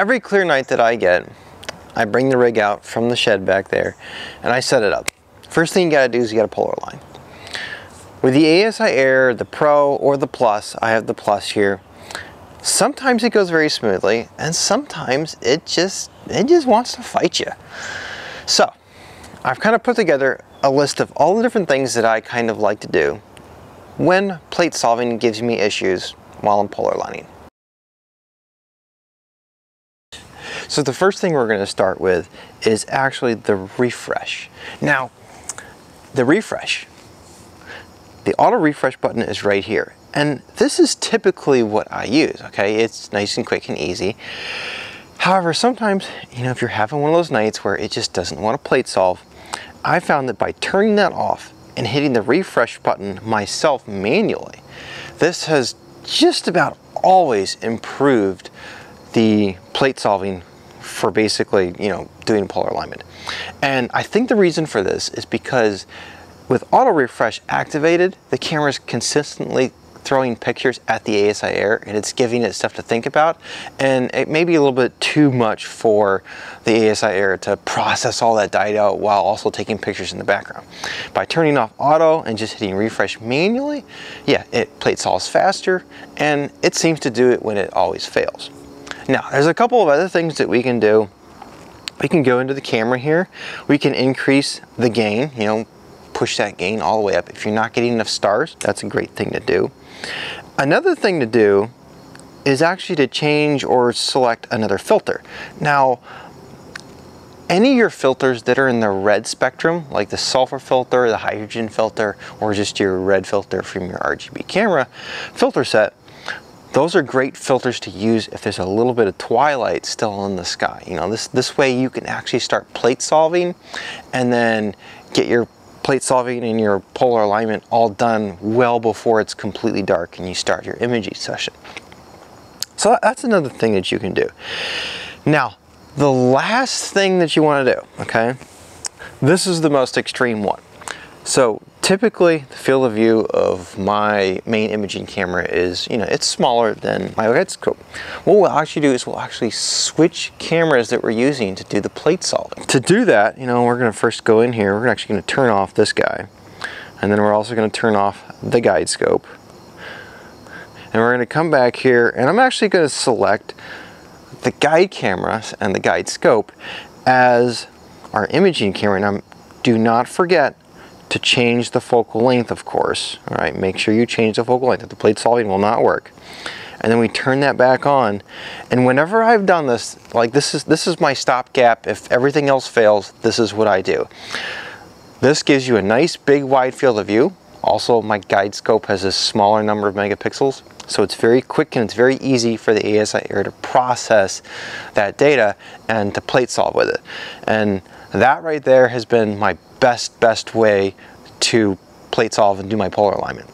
every clear night that I get, I bring the rig out from the shed back there and I set it up. First thing you gotta do is you gotta polar align. With the ASI Air, the Pro, or the Plus, I have the Plus here, sometimes it goes very smoothly and sometimes it just, it just wants to fight you. So, I've kind of put together a list of all the different things that I kind of like to do when plate solving gives me issues while I'm polar aligning. So the first thing we're going to start with is actually the refresh. Now, the refresh, the auto refresh button is right here. And this is typically what I use, okay? It's nice and quick and easy. However, sometimes, you know, if you're having one of those nights where it just doesn't want to plate solve, I found that by turning that off and hitting the refresh button myself manually, this has just about always improved the plate solving for basically, you know, doing polar alignment. And I think the reason for this is because with auto refresh activated, the camera is consistently throwing pictures at the ASI Air and it's giving it stuff to think about and it may be a little bit too much for the ASI Air to process all that data while also taking pictures in the background. By turning off auto and just hitting refresh manually, yeah, it plate solves faster and it seems to do it when it always fails. Now, there's a couple of other things that we can do. We can go into the camera here. We can increase the gain, you know, push that gain all the way up. If you're not getting enough stars, that's a great thing to do. Another thing to do is actually to change or select another filter. Now, any of your filters that are in the red spectrum, like the sulfur filter, the hydrogen filter, or just your red filter from your RGB camera filter set, those are great filters to use if there's a little bit of twilight still in the sky. You know, this, this way you can actually start plate solving and then get your plate solving and your polar alignment all done well before it's completely dark and you start your imaging session. So that's another thing that you can do. Now, the last thing that you want to do, okay, this is the most extreme one. So typically the field of view of my main imaging camera is, you know, it's smaller than my overhead scope. What we'll actually do is we'll actually switch cameras that we're using to do the plate solving. To do that, you know, we're gonna first go in here, we're actually gonna turn off this guy. And then we're also gonna turn off the guide scope. And we're gonna come back here and I'm actually gonna select the guide camera and the guide scope as our imaging camera. Now, do not forget to change the focal length, of course. All right, make sure you change the focal length. The plate solving will not work. And then we turn that back on. And whenever I've done this, like this is this is my stopgap. If everything else fails, this is what I do. This gives you a nice big wide field of view. Also, my guide scope has a smaller number of megapixels, so it's very quick and it's very easy for the ASI Air to process that data and to plate solve with it. And that right there has been my best, best way to plate solve and do my polar alignment.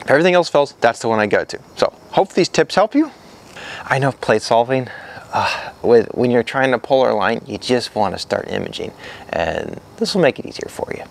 If everything else fails, that's the one I go to. So hope these tips help you. I know plate solving, uh, with, when you're trying to polar align, you just want to start imaging and this will make it easier for you.